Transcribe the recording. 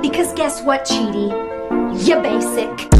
Because guess what, Cheaty? You're basic.